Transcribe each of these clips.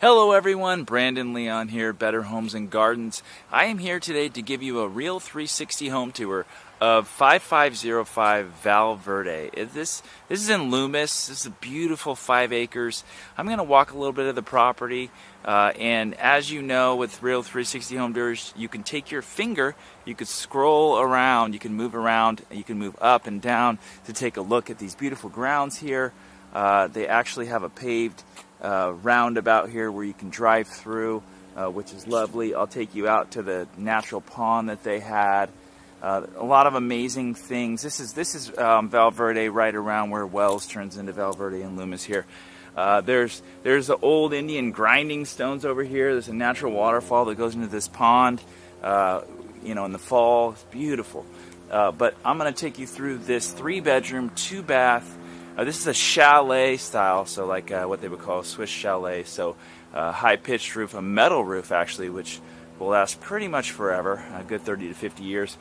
Hello everyone, Brandon Leon here, Better Homes and Gardens. I am here today to give you a real 360 home tour of 5505 Val Verde. This, this is in Loomis. This is a beautiful five acres. I'm going to walk a little bit of the property. Uh, and as you know, with real 360 home tours, you can take your finger, you can scroll around, you can move around, you can move up and down to take a look at these beautiful grounds here. Uh, they actually have a paved uh, roundabout here where you can drive through, uh, which is lovely. I'll take you out to the natural pond that they had. Uh, a lot of amazing things. This is this is um, Val Verde right around where Wells turns into Val Verde and Loomis here. Uh, there's there's the old Indian grinding stones over here. There's a natural waterfall that goes into this pond. Uh, you know, in the fall, it's beautiful. Uh, but I'm going to take you through this three bedroom, two bath, uh, this is a chalet style, so like uh, what they would call a Swiss chalet. So uh, high pitched roof, a metal roof actually, which will last pretty much forever, a good 30 to 50 years.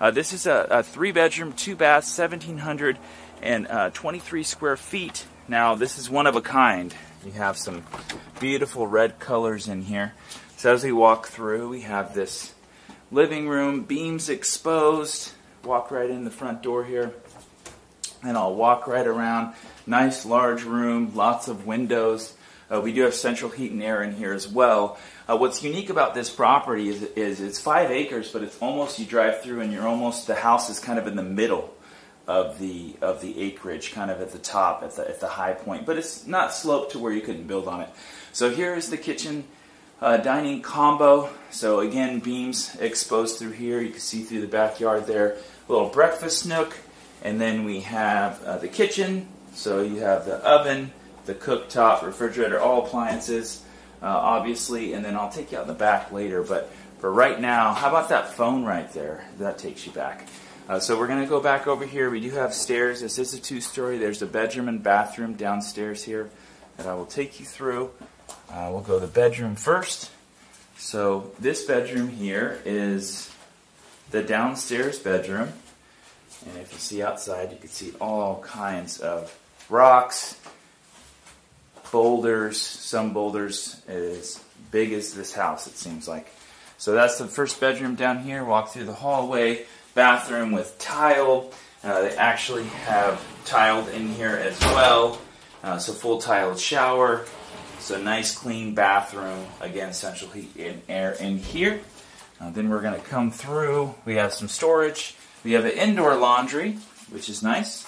Uh, this is a, a, three bedroom, two bath, 1,723 uh, square feet. Now this is one of a kind. We have some beautiful red colors in here. So as we walk through, we have this living room, beams exposed. Walk right in the front door here and I'll walk right around. Nice large room, lots of windows. Uh, we do have central heat and air in here as well. Uh, what's unique about this property is, is it's five acres, but it's almost you drive through and you're almost the house is kind of in the middle of the of the acreage, kind of at the top, at the at the high point. But it's not sloped to where you couldn't build on it. So here is the kitchen uh, dining combo. So again, beams exposed through here. You can see through the backyard there. A little breakfast nook. And then we have uh, the kitchen. So you have the oven, the cooktop, refrigerator, all appliances, uh, obviously. And then I'll take you out in the back later. But for right now, how about that phone right there? That takes you back. Uh, so we're going to go back over here. We do have stairs. This is a two-story. There's a bedroom and bathroom downstairs here that I will take you through. Uh, we'll go the bedroom first. So this bedroom here is the downstairs bedroom. And if you see outside, you can see all kinds of rocks, boulders, some boulders as big as this house, it seems like. So that's the first bedroom down here. Walk through the hallway, bathroom with tile. Uh, they actually have tiled in here as well. Uh, so full tiled shower. So nice clean bathroom. Again, central heat and air in here. Uh, then we're going to come through. We have some storage. We have an indoor laundry, which is nice.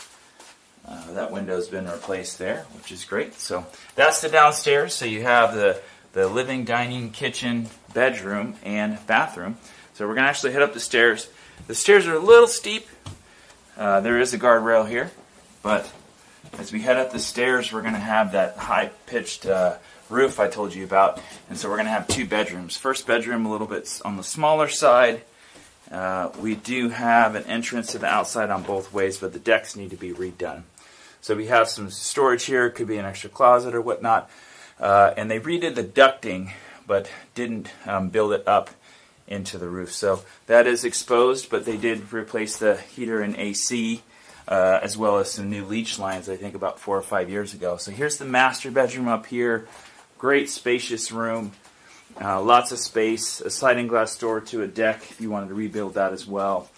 Uh, that window's been replaced there, which is great. So that's the downstairs. So you have the, the living, dining, kitchen, bedroom, and bathroom. So we're going to actually head up the stairs. The stairs are a little steep. Uh, there is a guardrail here, but as we head up the stairs, we're going to have that high-pitched uh, roof I told you about. And so we're going to have two bedrooms. First bedroom a little bit on the smaller side, uh, we do have an entrance to the outside on both ways, but the decks need to be redone. So we have some storage here. Could be an extra closet or whatnot. Uh, and they redid the ducting, but didn't um, build it up into the roof. So that is exposed, but they did replace the heater and AC, uh, as well as some new leach lines, I think about four or five years ago. So here's the master bedroom up here. Great spacious room. Uh, lots of space, a sliding glass door to a deck if you wanted to rebuild that as well.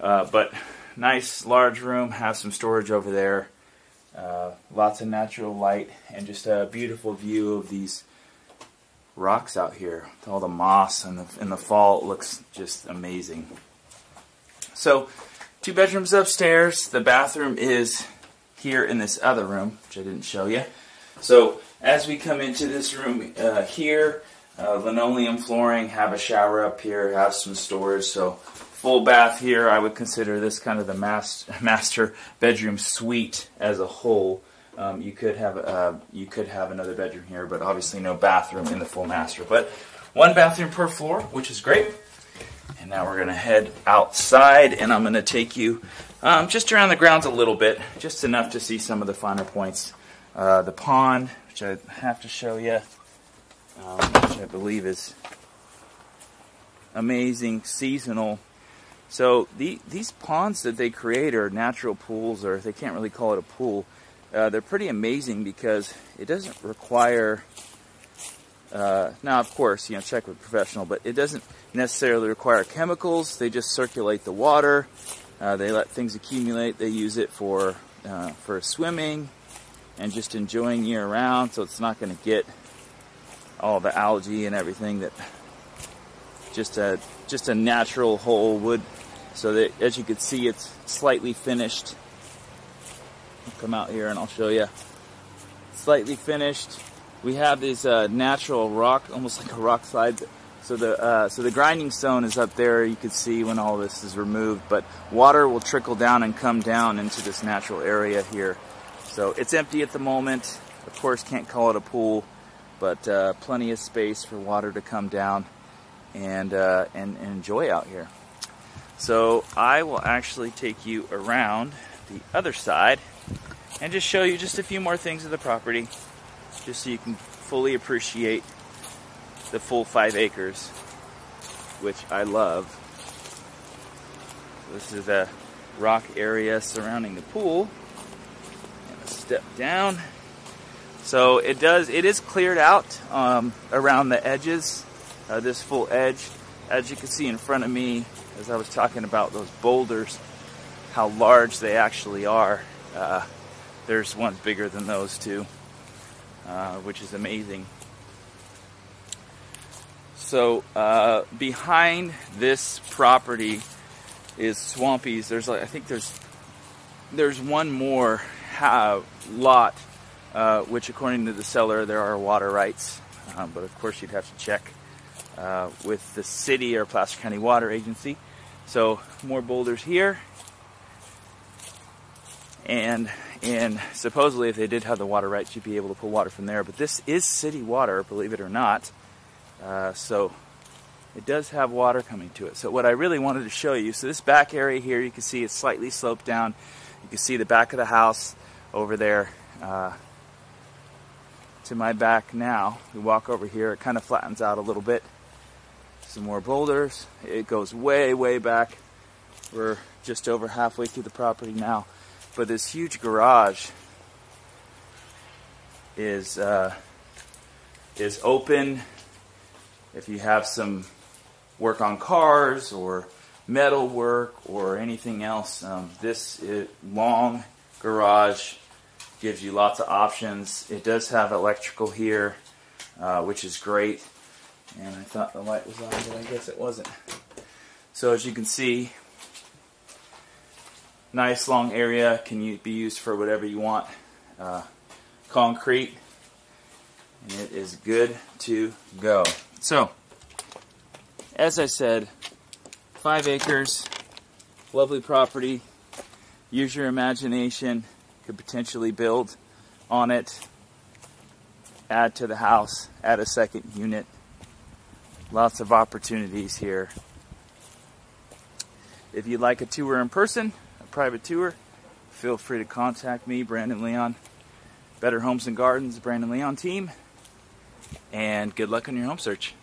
Uh, but nice large room, have some storage over there. Uh, lots of natural light and just a beautiful view of these rocks out here. With all the moss and the, in the fall looks just amazing. So two bedrooms upstairs. The bathroom is here in this other room, which I didn't show you. So as we come into this room uh, here, uh, linoleum flooring, have a shower up here, have some storage. So full bath here. I would consider this kind of the mas master bedroom suite as a whole. Um, you could have uh, you could have another bedroom here, but obviously no bathroom in the full master. But one bathroom per floor, which is great. And now we're going to head outside, and I'm going to take you um, just around the grounds a little bit, just enough to see some of the finer points. Uh, the pond, which I have to show you um, which I believe is amazing seasonal. So the, these ponds that they create are natural pools, or they can't really call it a pool. Uh, they're pretty amazing because it doesn't require Uh, now, of course, you know, check with professional, but it doesn't necessarily require chemicals. They just circulate the water. Uh, they let things accumulate. They use it for uh, for swimming and just enjoying year round. So it's not going to get all the algae and everything that just a just a natural hole would. So that as you can see, it's slightly finished. I'll come out here and I'll show you. Slightly finished. We have this uh, natural rock, almost like a rock slide. So the uh, so the grinding stone is up there. You can see when all this is removed, but water will trickle down and come down into this natural area here. So it's empty at the moment. Of course, can't call it a pool, but uh, plenty of space for water to come down and, uh, and, and enjoy out here. So I will actually take you around the other side and just show you just a few more things of the property just so you can fully appreciate the full five acres which I love. This is the rock area surrounding the pool. and step down. So it does, it is cleared out um, around the edges, uh, this full edge. As you can see in front of me, as I was talking about those boulders, how large they actually are. Uh, there's ones bigger than those two, uh, which is amazing. So uh, behind this property is Swampy's. There's I think there's there's one more lot, uh, which according to the seller there are water rights, um, but of course you'd have to check uh, with the city or Placer County Water Agency. So more boulders here. And and supposedly if they did have the water rights, you'd be able to pull water from there. But this is city water, believe it or not. Uh, so it does have water coming to it. So what I really wanted to show you, so this back area here, you can see it's slightly sloped down. You can see the back of the house over there. Uh, to my back now, we walk over here, it kind of flattens out a little bit some more boulders. It goes way, way back. We're just over halfway through the property now. But this huge garage is uh, is open. If you have some work on cars or metal work or anything else, um, this long garage gives you lots of options. It does have electrical here, uh, which is great and I thought the light was on, but I guess it wasn't. So as you can see, nice long area can be used for whatever you want. Uh, concrete, and it is good to go. So, as I said, five acres, lovely property. Use your imagination. Could potentially build on it, add to the house, add a second unit. Lots of opportunities here. If you'd like a tour in person, a private tour, feel free to contact me, Brandon Leon, Better Homes and Gardens, Brandon Leon team, and good luck on your home search.